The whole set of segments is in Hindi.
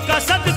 का सदका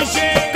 hoje, gente.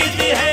की है।